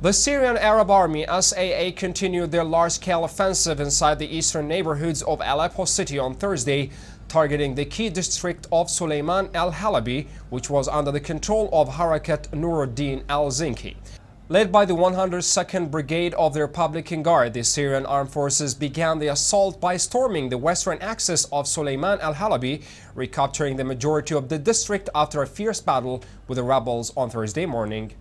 The Syrian Arab Army SAA continued their large-scale offensive inside the eastern neighborhoods of Aleppo city on Thursday, targeting the key district of Suleiman al-Halabi, which was under the control of Harakat Nuruddin al-Zinki. Led by the 102nd Brigade of the Republican Guard, the Syrian armed forces began the assault by storming the western axis of Suleiman al-Halabi, recapturing the majority of the district after a fierce battle with the rebels on Thursday morning.